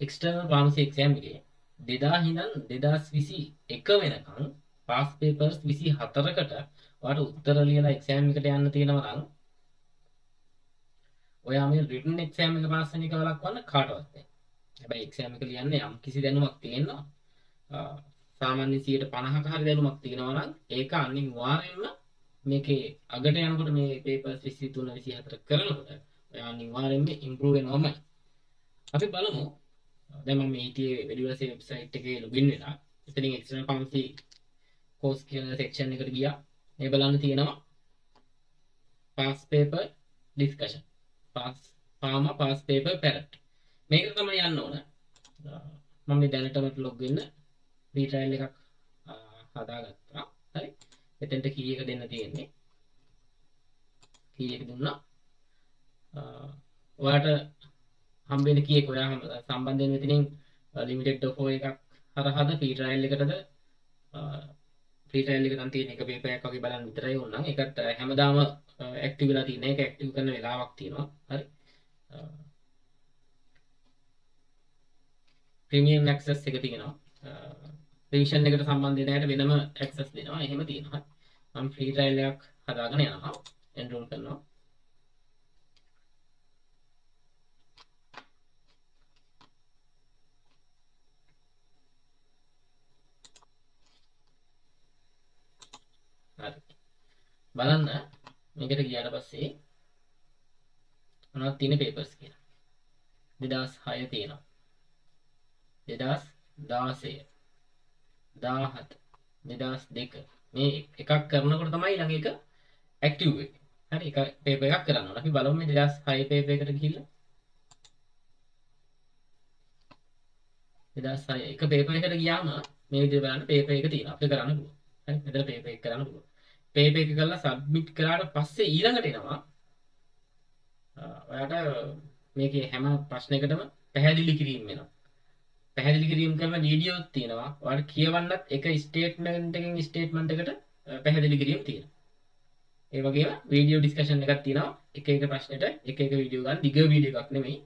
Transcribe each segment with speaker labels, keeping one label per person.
Speaker 1: External ප්‍රාමසි exam එකේ දෙදා හිඳන් දෙදස් විසි එක වෙනකං පාස් පේපර්ස් විසි හතරකට වට උත්තර ලියලා එක්සෑම් එකට යන්න තියෙනවා නම් ඔයා මේ රිටන් එක්සෑම් එක පාස් වෙන එක වළක්වන්න කාටවත් නැහැ. හැබැයි එක්සෑම් එක ලියන්න යම් කිසි දැනුමක් තියෙනවා. සාමාන්‍ය 50ක හරි දැනුමක් තියෙනවා නම් ඒක අනිවාර්යෙන්ම මේකේ අගට යනකොට මේ පේපර්ස් 23 24 කරනකොට ඔයා අනිවාර්යෙන්ම ඉම්ප්‍රූව් වෙනවමයි. අපි බලමු දැන් මම හිටියේ වෙඩිවලසේ වෙබ්සයිට් එකේ ලොගින් වෙලා එතනින් එක්ස්ටර්නල් ෆාමසි කෝස් කියන සෙක්ෂන් එකට ගියා. මේ බලන්න තියෙනවා පාස් පේපර් ඩිස්කෂන්. පාස් පාම පාස් පේපර් පැරට්. මේක තමයි යන්න ඕන. මම මේ දැනටමත් ලොග් වෙන්න ෆ්‍රී ට්‍රයිල් එකක් හදාගත්තා. හරි. එතෙන්ට කී එක දෙන්න තියෙන්නේ. කී එක දුන්නා. ඔයාට හම්බෙන කියෙක් ඔයා සම්බන්ධයෙන් මෙතිනින් ලිමිටෙඩ් ඩොකෝ එකක් හරහාද ෆ්‍රී ට්‍රයිල් එකටද? ෆ්‍රී ට්‍රයිල් එක නම් තියෙන එක පේපරයක් වගේ බලන්න විතරයි ඕන නම්. ඒකට හැමදාම ඇක්ටිව් වෙලා තියෙන එක ඇක්ටිව් කරන වෙලාවක් තියෙනවා. හරි. ප්‍රීමියම් ඇක්සස් එක තියෙනවා. රිවිෂන් එකට සම්බන්ධ වෙන වෙනම ඇක්සස් දෙනවා. එහෙම තියෙනවා. මම ෆ්‍රී ට්‍රයිල් එකක් හදාගෙන යනවා. එන්රෝල් කරනවා. බලන්න. මේකට ගියාට පස්සේ මොනවද තියෙන පේපර්ස් කියලා. 2006 තියෙනවා. 2016 17 2002 මේ එකක් කරනකොට තමයි ළඟ එක ඇක්ටිව් වෙන්නේ. හරි එක පේපර් එකක් කරන්න ඕන. අපි බලමු මේ 2006 පේපර් එකට ගිහිල්ලා. 2006 එක පේපර් එකට ගියාම මේ විදිහට බලන්න පේපර් එක තියෙනවා. අපිට කරන්න පුළුවන්. හරි මෙතන පේපර් එක කරන්න පුළුවන්. පේප එක කරලා සබ්මිට් කරාට පස්සේ ඊළඟට එනවා. ඔයාට මේක හැම ප්‍රශ්නයකටම පැහැදිලි කිරීම වෙනවා. පැහැදිලි කිරීම කරන වීඩියෝත් තියෙනවා. ඔයාට කියවන්නත් එක ස්ටේට්මන්ට් එකකින් ස්ටේට්මන්ට් එකට පැහැදිලි කිරීම තියෙනවා. ඒ වගේම වීඩියෝ ඩිස්කෂන් එකක් තියෙනවා. එක එක ප්‍රශ්නෙට එක එක වීඩියෝ ගන්න. දිග වීඩියෝ එකක් නෙමෙයි.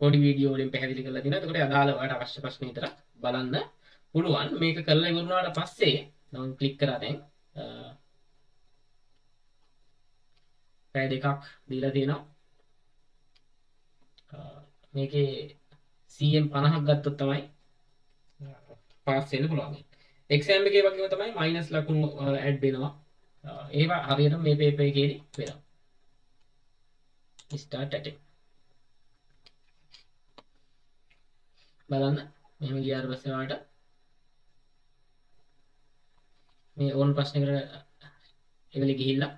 Speaker 1: පොඩි වීඩියෝ වලින් පැහැදිලි කරලා තියෙනවා එතකොට අදාළ ඔයාට අවශ්‍ය ප්‍රශ්න විතරක් බලන්න පුළුවන්. මේක කරලා ඉවරනාට පස්සේ මම ක්ලික් කරා දැන් පැය දෙකක් දීලා තියෙනවා. මේකේ සම් පණහක් ගත්තොත් තමයි පාස්සෙන්න්න පුළුවන්. එක්ෂෑම් එකේ වගේ තමයි මයිනස් ලකුණු ඇඩ් වෙනවා. ඒවා හරියට මේ පේපේ කියරි වෙනවා. ස්ටාර්ට් ඇට බලන්න. මෙම ගියාර පස්සවාට මේ ඕන් ප්‍රශ්නකට එවලි ගිහිල්ලා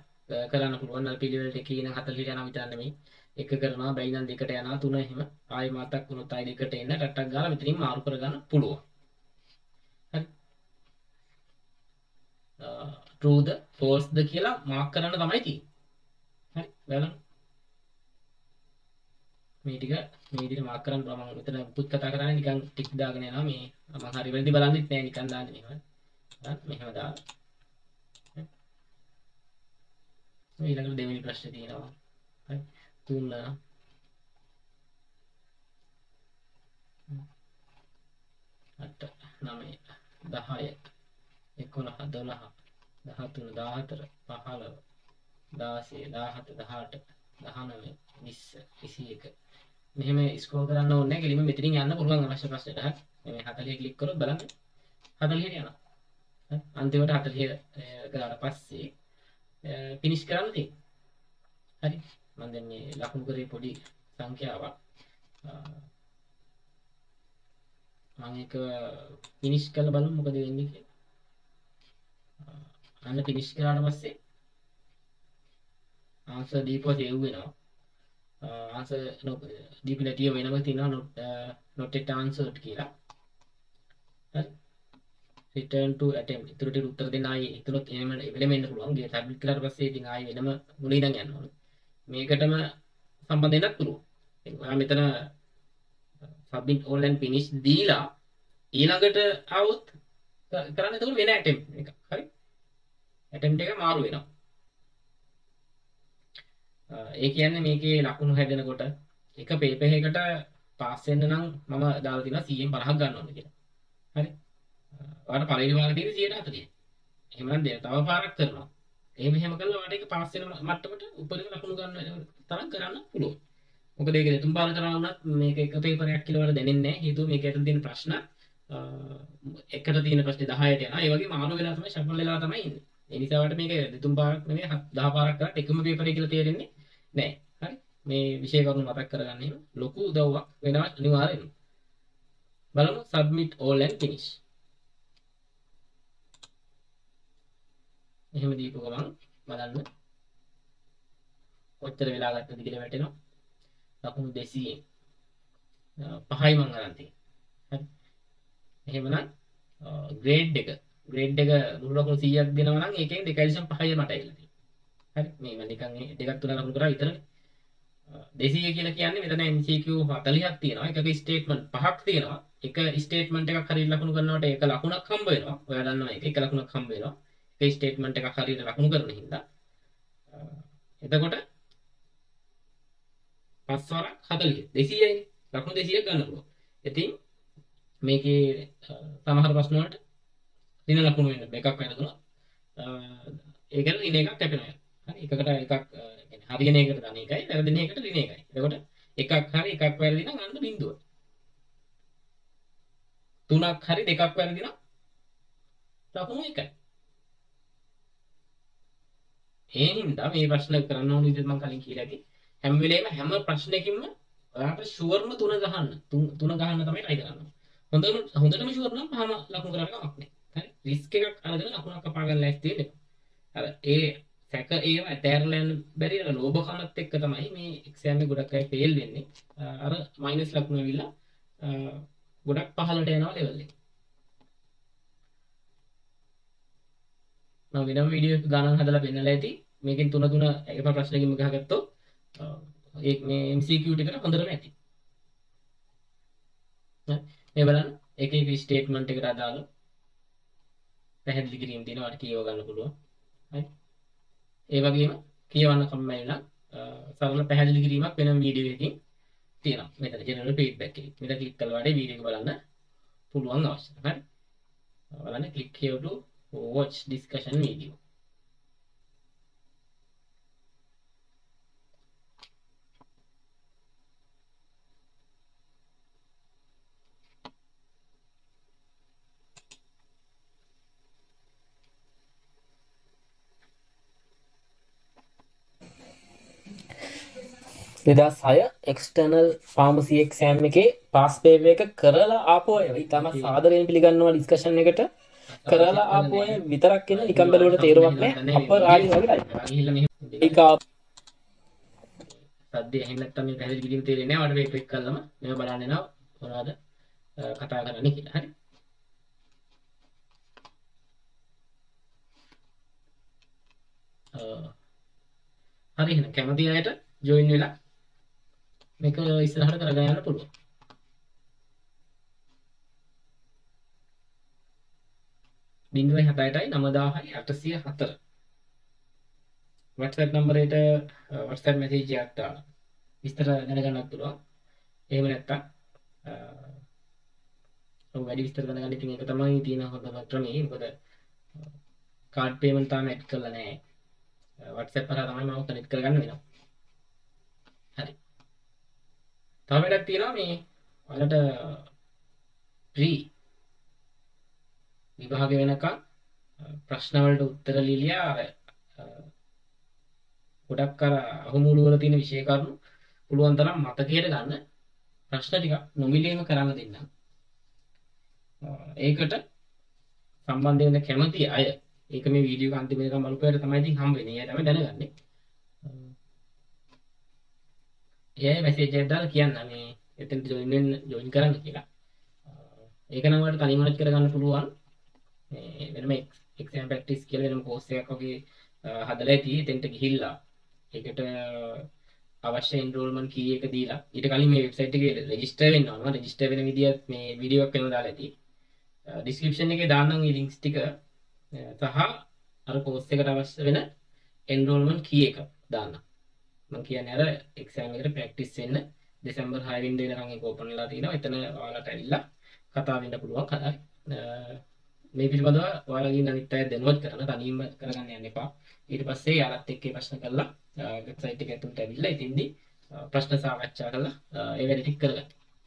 Speaker 1: කරන්න පුළුවන්. පිළිවෙලට කියන 40 යනවා විතර නෙමෙයි. එක කරනවා බැයි නම් දෙකට යනවා. තුන එහෙම. ආයෙ මතක් වුණොත් ආයෙ දෙකට එන්න ටට්ටක් ගාලා මෙතනින් මාරු කරගන්න පුළුවන්. හරි. trueද falseද කියලා මාක් කරන්න තමයි තියෙන්නේ. හරි. බලන්න. මේ ටික මේ විදිහට මාක් කරන්න පුළුවන්. මම මෙතන පුත් කතා කරන්නේ නිකන් ටික් දාගෙන යනවා. මේ මම හරි වෙලදී බලන්නෙත් නෑ. නිකන් දාන්නේ මෙහෙම. මෙහෙම දාලා. ඊළඟට දෙවෙනි ප්‍රශ්නේ තියෙනවා. හරි. 3 අට නමය දහය එකොළහ දොළහ දහතුන දාහතර පහළව දාසේ දාහත දහට දහනව විස්ස විසි එක මෙහෙම ස්කෝ කරන්න ඕන්න කෙලිම මෙතිරින් යන්න පුළුවන් අවශ්‍ය ප්‍රශ්නයට මේ හතලිය කලික් කරොත් බලන්න. හතලියට යන අන්තිමට හතලිය ගාට පස්සේ පිනිස් කරන්න? ති හරි මන්දන්නේ ලකුණු කරේ පොඩි සංඛ්‍යාවක්. මං එක පිනිස් කල බලු මොකද වෙන්නේ කිය අන්න පිනිස් කරාට පස්සේ ආස දීපෝ සෙව් වෙනවා. ආස දීපි නැතිය වෙනම තිනවා නොට නොටෙට ආන්සර්ට් කියලා. Return to attempt. ඉතුරට උත්තර දෙන්න ආයේ ඉතුරුත් එහෙම වෙලම එන්න පුළුවන්. ගේ සබ්මිට් කළාට පස්සේ ඉතින් ආයේ වෙනම මුලින් ඉඳන් යන්න ඕනේ. මේකටම සම්බන්ධ වෙන්නත් පුළුවන්. ඉතින් ඔයා මෙතන සබ්මිට් all and finish දීලා ඊළඟට આવොත් කරන්න එතකොට වෙන attempt එකක් හරි? attempt එක මාරු වෙනවා. ඒ කියන්නේ මේකේ ලකුණු හැදෙනකොට එක පේපර් එකකට පාස් වෙන්න නම් මම දාලා තියෙනවා 100න් 50ක් ගන්න ඕනේ කියලා. හරි. ඔයාලට පළවෙනි වාරේ තියෙන 140. එහෙමනම් දෙන තව පාරක් කරනවා. එහෙම එහෙම කළා ඔයාලට ඒක පාස් වෙන මට්ටමට උපරිම ලකුණු ගන්න තරම් කරන්න පුළුවන්. මොකද ඒක දෙතුන් පාර කරා වුණත් මේක එක පේපරයක් කියලා වල දැනෙන්නේ නැහැ. හේතුව මේකට තියෙන ප්‍රශ්න එකට තියෙන ප්‍රශ්නේ 10ට යනවා. ඒ වගේ මාරු වෙලා තමයි ෂෆල් වෙලා තමයි ඉන්නේ. ඒ නිසා වට මේක දෙතුන් පාරක් නෙමෙයි 10 පාරක් කරත් එකම පේපරේ කියලා තේරෙන්නේ නැහැ. හරි. මේ විෂය කරුණු මතක් කරගන්න එහෙම ලොකු උදව්වක් වෙනවා අනිවාර්යෙන්ම. බලමු submit all and finish. එහෙම දීපු ගමන් බලන්න කොච්චර වෙලා ගත්තද කියලා වැටෙනවා. ලකුණු 200 පහයි මං අරන් තියෙන්නේ. හරි. එහෙමනම් ග්‍රේඩ් එක ග්‍රේඩ් එක මුළු ලකුණු 100ක් දෙනවා නම් ඒකෙන් 2.5යි මට ඇවිල්ලා තියෙනවා. හරි. මේ මම නිකන් දෙකක් තුනක් ලකුණු කරා විතරනේ. 200 කියලා කියන්නේ මෙතන MCQ 40ක් තියෙනවා. එකක ස්ටේට්මන්ට් පහක් තියෙනවා. එක ස්ටේට්මන්ට් එකක් හරියට ලකුණු කරනකොට ඒක ලකුණක් හම්බ වෙනවා. ඔයා දන්නවා ඒක එක ලකුණක් හම්බ වෙනවා. ඒ ස්ටේට්මන්ට් එකක් හරියට ලකුණු කරන හින්දා එතකොට පස් වරක් 40 200යි ලකුණු 200ක් ගන්න පුළුවන්. ඉතින් මේකේ සමහර ප්‍රශ්න වලට දින ලකුණු වෙන එකක් වැරදුනොත් ඒක දින එකක් කැපෙනවා. හරි එකකට එකක් කියන්නේ හරියන එකට ධන එකයි වැරදින එකට දින එකයි. එතකොට එකක් හරි එකක් වැරදි නම් අන්න බිඳුව. තුනක් හරි දෙකක් වැරදි නම් ලකුණු එකයි. ඒ හින්දා මේ ප්‍රශ්න කරන්න ඕන විදිහට මම කලින් කියලා ඇති. හැම වෙලේම හැම ප්‍රශ්නයකින්ම ඔයාලට ෂුවර්ම තුන ගහන්න. තුන තුන ගහන්න තමයි try කරන්න. හොඳම හොඳටම ෂුවර් නම් පහම ලකුණු කරන්න කමක් නැහැ. හරි? රිස්ක් එකක් අරගෙන ලකුණක් කපා ගන්න ලෑස්ති වෙන්න අර ඒ සැක ඒව ඇතෑරලා යන බැරි අර ලෝභකමත් එක්ක තමයි මේ එක්සෑම් එක ගොඩක් අය ෆේල් වෙන්නේ. අර මයිනස් ලකුණු ඇවිල්ලා ගොඩක් පහළට යනවා ලෙවල් එක. වෙනම වීඩියෝ එක ගණන් හදලා පෙන්නලා ඇති. මේකෙන් තුන තුන එක ප්‍රශ්නකින්ම ගහගත්තොත් ඒ මේ MCQ ටිකට හොඳටම ඇති. මේ බලන්න. එක එක ස්ටේට්මන්ට් එකට අදාළ පැහැදිලි කිරීම තියෙනවා. අර කියව ගන්න පුළුවන්. හරි. ඒ වගේම කියවන්න කම්මැලි නම් සරල පැහැදිලි කිරීමක් වෙනම වීඩියෝ එකකින් තියෙනවා. මෙතන ජෙනරල් ෆීඩ්බැක් එක මෙතන ක්ලික් කළා වඩේ වීඩියෝ එක බලන්න පුළුවන් අවශ්‍යයි හරි. බලන්න click here to watch discussion video දෙදස් හය එක්ස්ටර්නල් ෆාමසි එක්සෑම් එකේ පාස්පේව එක කරලා ආපෝය ඉතාම සාදරයෙන් පිළිගන්නවා ඩිස්කෂන් එකට කරලා ආපෝය විතරක් කියෙන නිකම් බැලුවට තේරුවක් නෑ. අප රාඩි වගේ ඒක සද්‍ය එහෙමනත්තම මේ පැහැදිලි කිරීම තේරෙන්නේ නැහැ මට මේක ක්ලික් කළාම මේක බලන්න එනවා. මොනවද කතා කරන්නේ කියලා. හරි. හරි එහෙනම් කැමති අයට ජොයින් වෙලා මේක ඉස්සරහට කරගෙන යන්න පුළුවන්. බිංදුවයි හතයටයි නමදාහයි අටසිය හතර WhatsApp නම්බරයට WhatsApp message එකක් දාලා විස්තර දැනගන්නත් පුළුවන්. එහෙම නැත්නම් ඔව් වැඩි විස්තර දැනගන්න ඉතින් ඒක තමයි තියෙන හොඳම ක්‍රමය. මොකද කාඩ් පේමන්ට් තාම ඇඩ් කරලා නැහැ. WhatsApp හරහා තමයි මම කනෙක්ට් කරගන්න වෙනවා. හරි. තව වැඩක් තියෙනවා මේ ඔයාලට ප්‍රී විභාග වෙනකම් ප්‍රශ්න වලට උත්තර ලියලා අර ගොඩක් අර අහුමුළු වල තියෙන විෂය කරුණු පුළුවන් තරම් මතකයට ගන්න ප්‍රශ්න ටික නොමිලේම කරන්න දෙන්නම්. ඒකට සම්බන්ධ වෙන්න කැමති අය ඒක මේ වීඩියෝ අන්තිම වෙනකම් බලපෑවට තමයි ඉතින් හම්බ වෙන්නේ. එයා තමයි දැනගන්නේ. එයා මැසේජ් එකක් දාලා කියන්න මේ එතනට ජොයින් වෙන්න ජොයින් කරන්න කියලා. ඒක නම් ඔයාලට තනියම මනච් කරගන්න පුළුවන්. මේ වෙනම එක්සෑම් ප්‍රැක්ටිස් කියලා වෙනම කෝස් එකක් වගේ හදලා ඇති. එතෙන්ට ගිහිල්ලා ඒකට අවශ්‍ය එන්රෝල්මන්ට් කී එක දීලා ඊට කලින් මේ වෙබ්සයිට් එකේ රෙජිස්ටර් වෙන්න ඕනවා. රෙජිස්ටර් වෙන විදිය මේ වීඩියෝ එකක් වෙනවා දාලා ඇති. ඩිස්ක්‍රිප්ෂන් එකේ දාන්නම් මේ ලින්ක්ස් ටික සහ අර කෝස් එකට අවශ්‍ය වෙන එන්රෝල්මන්ට් කී එක දාන්න. මම කියන්නේ අර එක්සෑම් එකට ප්‍රැක්ටිස් වෙන්න දෙසැම්බර් 6 වෙනිදා ඉඳන් ඒක ඕපන් වෙලා තිනවා. එතන ඔයාලට ඇවිල්ලා කතා වෙන්න පුළුවන් කතායි. මේ පිළිබඳව ඔයාලගේ අනිත් අය දැනුවත් කරන්න තනියම කරගන්න යන්න එපා. ඊට පස්සේ යාලත් එක්ක ප්‍රශ්න කරලා වෙබ්සයිට් එක ඇතුළට ඇවිල්ලා ඉතින්දී ප්‍රශ්න සාකච්ඡා කරලා ඒ වැඩ ටික කරගන්න.